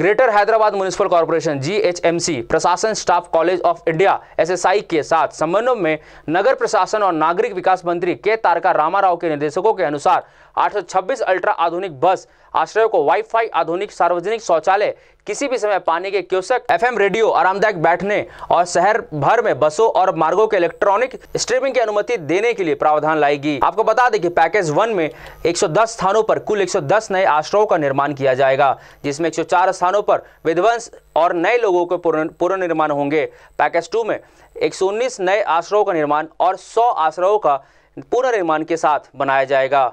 Greater Hyderabad municipal corporation GHMC प्रशासन staff college of India SSI के साथ संबंधों में नगर प्रशासन और नागरिक विकास मंत्री के तारका रामाराव के निर्देशकों के अनुसार 826 अल्ट्रा आधुनिक बस, आश्रयों को वाईफाई आधुनिक सार्वजनिक शौचालय, किसी भी समय पानी के क्योसक एफएम रेडियो आरामदायक बैठने और शहर भर में बसों और मार्गों के इलेक्ट्रॉनिक स्ट्रीमिंग की अनुमति देने के लिए प्रावधान लाएगी। आपको बता दें कि पैकेज वन में 110 स्थानों पर कुल 110 नए आश्रयों का निर्माण किया जाएगा, जिसमें 104 स्थानों पर विध्वंस और नए लोगों के पुनर्निर्माण होंगे। पैकेज टू में एक सौ उन्नीस नए आश्रयों का निर्माण और सौ आश्रयों का पुनर्निर्माण के साथ बनाया जाएगा।